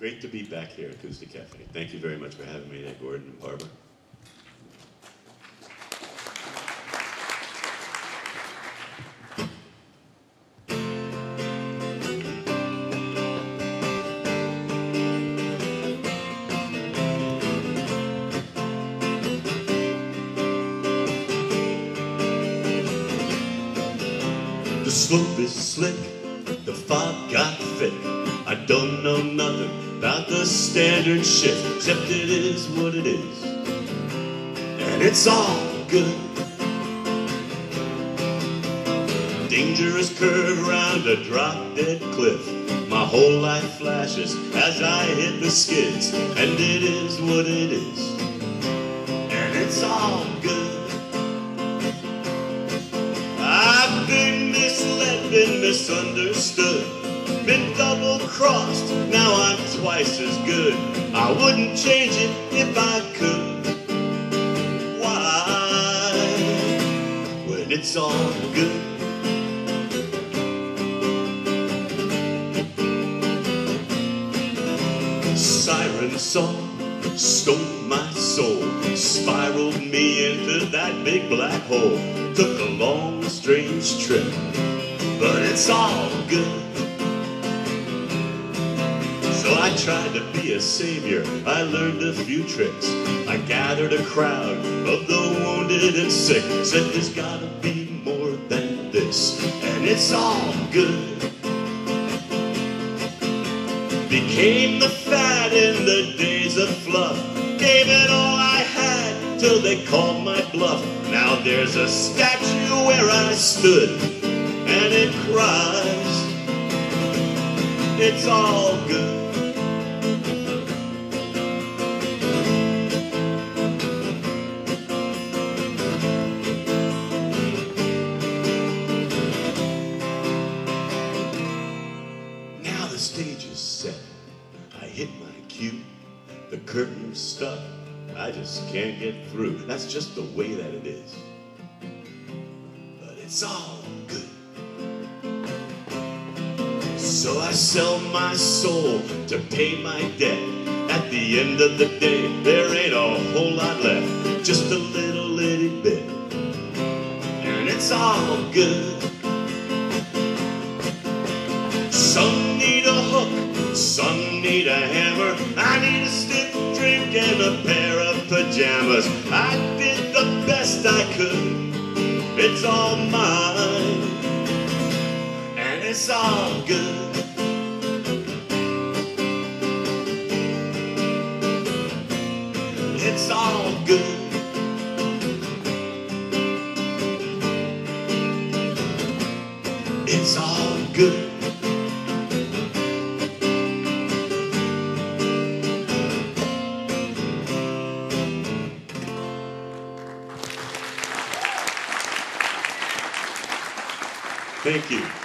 Great to be back here at Acoustic Cafe. Thank you very much for having me, Ed Gordon and Barbara. The slope is slick, the fog got thick. I don't know nothing about the standard shift, except it is what it is. And it's all good. Dangerous curve around a drop dead cliff. My whole life flashes as I hit the skids, and it is what it is. And it's all good. I've been misled, been misunderstood, been double crossed, now I'm twice as good. I wouldn't change it if I could. Why? When it's all good. Siren song stole my soul, spiraled me into that big black hole. Took a long, strange trip, but it's all good. So I tried to be a savior. I learned a few tricks. I gathered a crowd of the wounded and sick. Said there's gotta be more than this, and it's all good became the fad in the days of fluff. Gave it all I had till they called my bluff. Now there's a statue where I stood, and it cries. It's all good. Hit my cue. The curtain's stuck. I just can't get through. That's just the way that it is. But it's all good. So I sell my soul to pay my debt. At the end of the day, there ain't a whole lot left. Just a little itty bit. And it's all good. Some need a hook, some need a hammer. I need a stiff drink and a pair of pajamas. I did the best I could. It's all mine, and it's all good. It's all good. It's all good. Thank you.